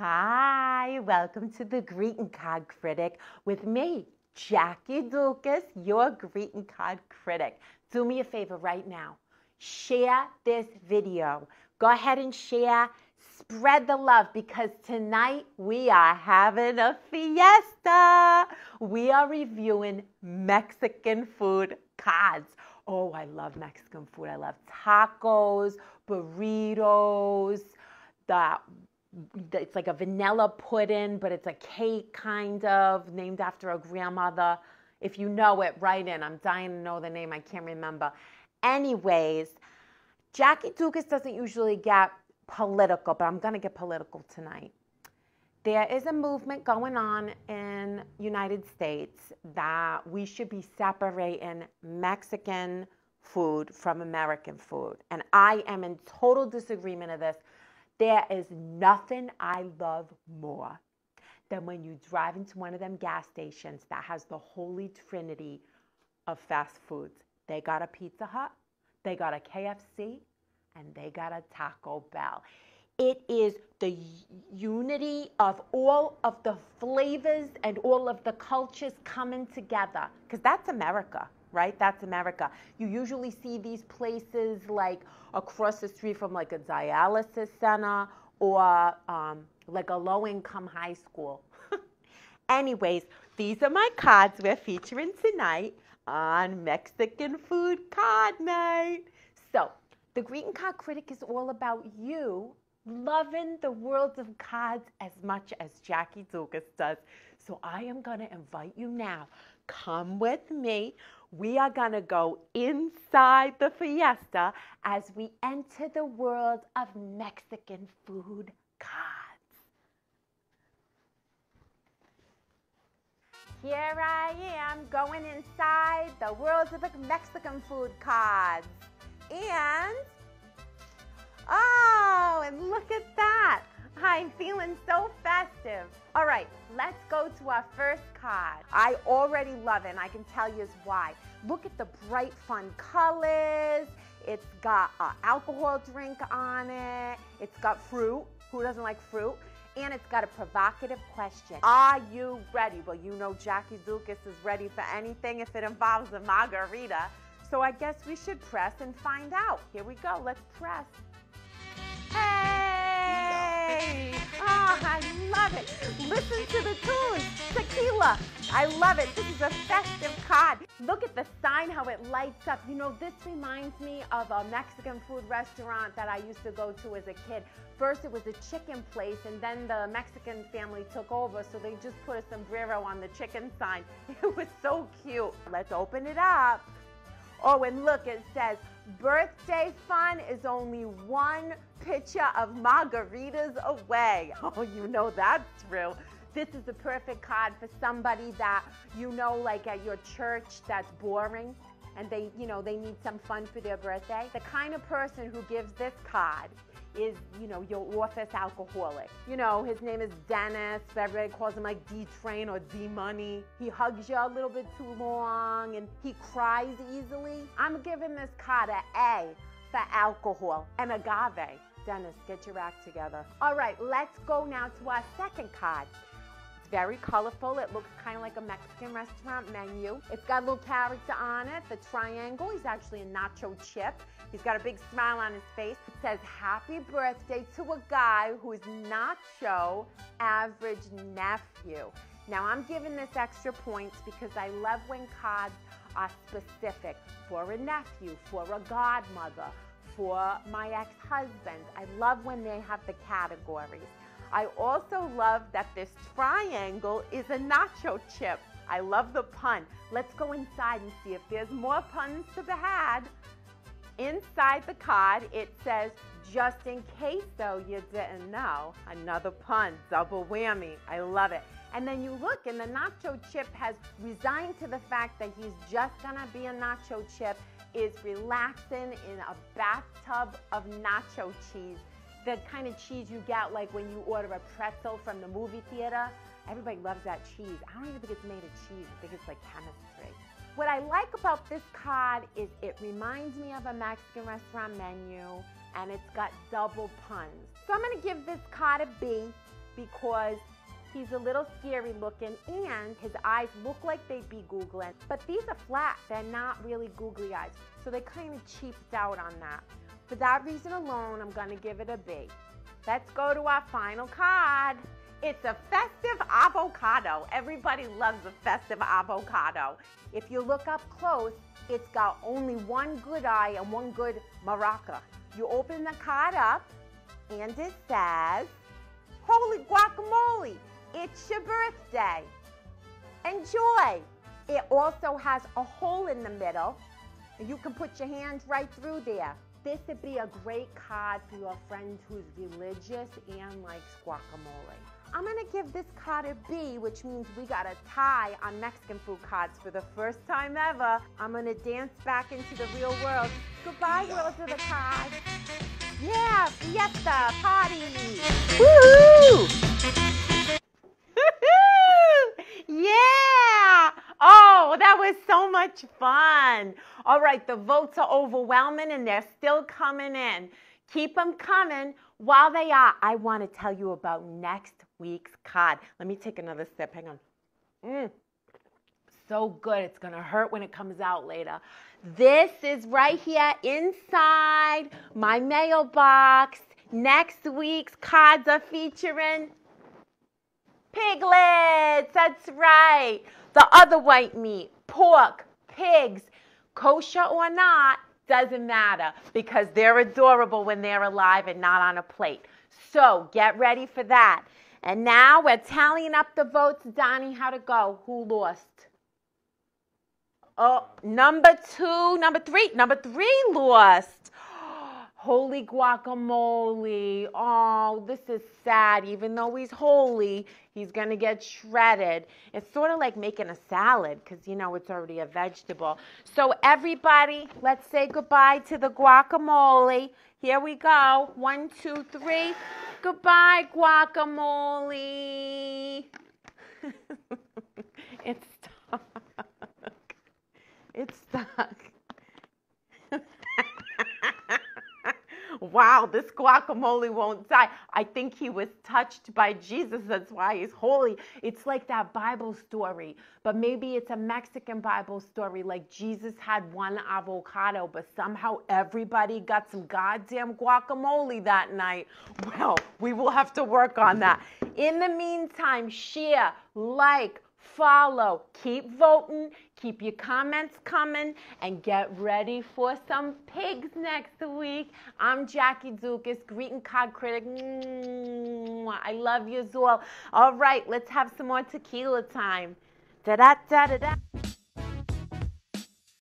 Hi, welcome to the Greeting Card Critic with me, Jackie Duquess, your greeting card critic. Do me a favor right now. Share this video. Go ahead and share. Spread the love because tonight we are having a fiesta. We are reviewing Mexican food cards. Oh, I love Mexican food. I love tacos, burritos, the it's like a vanilla pudding, but it's a cake kind of named after a grandmother. If you know it, write in. I'm dying to know the name. I can't remember. Anyways, Jackie Duquess doesn't usually get political, but I'm going to get political tonight. There is a movement going on in United States that we should be separating Mexican food from American food. And I am in total disagreement of this there is nothing I love more than when you drive into one of them gas stations that has the holy trinity of fast foods. They got a Pizza Hut, they got a KFC, and they got a Taco Bell. It is the unity of all of the flavors and all of the cultures coming together because that's America right? That's America. You usually see these places like across the street from like a dialysis center or um, like a low income high school. Anyways, these are my cards we're featuring tonight on Mexican Food Card Night. So, the Greeting Card Critic is all about you loving the world of cards as much as Jackie Duquess does. So, I am going to invite you now. Come with me we are going to go inside the fiesta as we enter the world of Mexican food cards. Here I am going inside the world of Mexican food cards. And, oh, and look at. I'm feeling so festive. All right, let's go to our first card. I already love it, and I can tell you why. Look at the bright, fun colors. It's got an alcohol drink on it. It's got fruit. Who doesn't like fruit? And it's got a provocative question. Are you ready? Well, you know Jackie Duquess is ready for anything if it involves a margarita. So I guess we should press and find out. Here we go. Let's press. Listen to the tune. Tequila. I love it. This is a festive cod. Look at the sign, how it lights up. You know, this reminds me of a Mexican food restaurant that I used to go to as a kid. First, it was a chicken place, and then the Mexican family took over, so they just put a sombrero on the chicken sign. It was so cute. Let's open it up. Oh, and look, it says, birthday fun is only one picture of margaritas away. Oh, you know that's true. This is the perfect card for somebody that you know, like at your church, that's boring and they, you know, they need some fun for their birthday. The kind of person who gives this card is, you know, your office alcoholic. You know, his name is Dennis. Everybody calls him like D Train or D Money. He hugs you a little bit too long and he cries easily. I'm giving this card an A for alcohol and agave. Dennis, get your act together. All right, let's go now to our second card very colorful. It looks kind of like a Mexican restaurant menu. It's got a little character on it, the triangle. He's actually a nacho chip. He's got a big smile on his face. It says, Happy birthday to a guy who's nacho average nephew. Now, I'm giving this extra points because I love when cards are specific for a nephew, for a godmother, for my ex husband. I love when they have the categories. I also love that this triangle is a nacho chip. I love the pun. Let's go inside and see if there's more puns to be had. Inside the card, it says, just in case though you didn't know, another pun, double whammy. I love it. And then you look, and the nacho chip has resigned to the fact that he's just gonna be a nacho chip, is relaxing in a bathtub of nacho cheese the kind of cheese you get like when you order a pretzel from the movie theater. Everybody loves that cheese. I don't even think it's made of cheese. I think it's like chemistry. What I like about this card is it reminds me of a Mexican restaurant menu and it's got double puns. So I'm gonna give this card a B because he's a little scary looking and his eyes look like they'd be googling. But these are flat, they're not really googly eyes. So they kind of cheaped out on that. For that reason alone, I'm gonna give it a B. Let's go to our final card. It's a festive avocado. Everybody loves a festive avocado. If you look up close, it's got only one good eye and one good maraca. You open the card up, and it says, Holy guacamole, it's your birthday. Enjoy. It also has a hole in the middle, you can put your hands right through there. This would be a great card for your friend who's religious and likes guacamole. I'm gonna give this card a B, which means we got a tie on Mexican food cards for the first time ever. I'm gonna dance back into the real world. Goodbye, world of the cards. Yeah, fiesta, party. Woohoo! yeah! Oh, that was so much fun. All right, the votes are overwhelming and they're still coming in. Keep them coming. While they are, I want to tell you about next week's cod. Let me take another sip. Hang on. Mmm. So good. It's going to hurt when it comes out later. This is right here inside my mailbox. Next week's cards are featuring piglets. That's right. The other white meat, pork, pigs, kosher or not, doesn't matter because they're adorable when they're alive and not on a plate. So get ready for that. And now we're tallying up the votes. Donnie, how to go? Who lost? Oh, number two, number three, number three lost. Holy guacamole. Oh, this is sad. Even though he's holy, he's going to get shredded. It's sort of like making a salad because, you know, it's already a vegetable. So, everybody, let's say goodbye to the guacamole. Here we go. One, two, three. Goodbye, guacamole. it's stuck. It's stuck. Wow, this guacamole won't die. I think he was touched by Jesus. That's why he's holy. It's like that Bible story, but maybe it's a Mexican Bible story like Jesus had one avocado, but somehow everybody got some goddamn guacamole that night. Well, we will have to work on that. In the meantime, share, like, follow. Keep voting. Keep your comments coming and get ready for some pigs next week. I'm Jackie Duquess, greeting card critic. I love you, Zol. All right, let's have some more tequila time. Da da da da da.